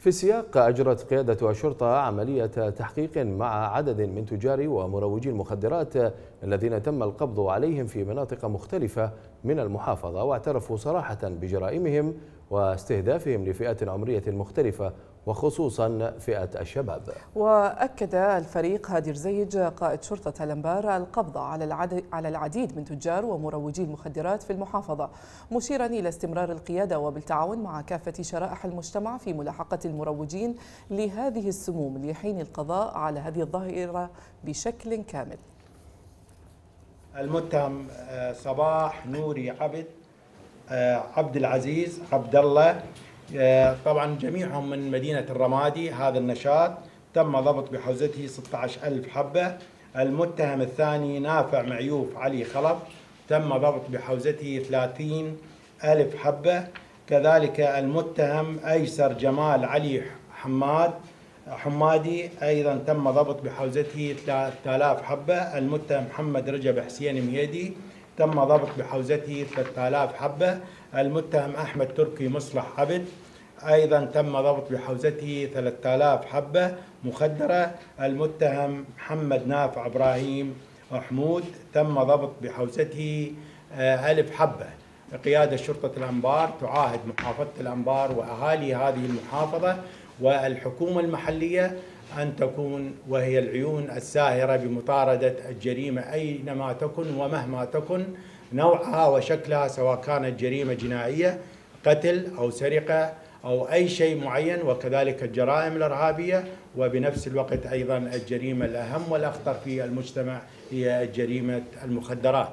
في سياق أجرت قيادة الشرطة عملية تحقيق مع عدد من تجار ومروجي المخدرات الذين تم القبض عليهم في مناطق مختلفة من المحافظة واعترفوا صراحة بجرائمهم واستهدافهم لفئات عمرية مختلفة وخصوصا فئة الشباب. وأكد الفريق هادي رزيج قائد شرطة الأنبار القبض على على العديد من تجار ومروجي المخدرات في المحافظة مشيرا إلى استمرار القيادة وبالتعاون مع كافة شرائح المجتمع في ملاحقة المروجين لهذه السموم لحين القضاء على هذه الظاهرة بشكل كامل. المتهم آه، صباح نوري عبد آه، عبد العزيز عبد الله. آه، طبعا جميعهم من مدينة الرمادي هذا النشاط. تم ضبط بحوزته 16000 حبة. المتهم الثاني نافع معيوف علي خلف. تم ضبط بحوزته 30 ألف حبة. كذلك المتهم أيسر جمال علي حماد حمادي أيضا تم ضبط بحوزته 3000 حبة. المتهم محمد رجب حسين ميدي تم ضبط بحوزته 3000 حبة. المتهم أحمد تركي مصلح عبد أيضا تم ضبط بحوزته 3000 حبة مخدرة. المتهم محمد نافع إبراهيم حمود تم ضبط بحوزته آه، ألف حبة. قيادة شرطة الأنبار تعاهد محافظة الأنبار وأهالي هذه المحافظة والحكومة المحلية أن تكون وهي العيون الساهرة بمطاردة الجريمة أينما تكن ومهما تكن نوعها وشكلها سواء كانت جريمة جنائية قتل أو سرقة أو أي شيء معين وكذلك الجرائم الإرهابية وبنفس الوقت أيضا الجريمة الأهم والأخطر في المجتمع هي جريمة المخدرات.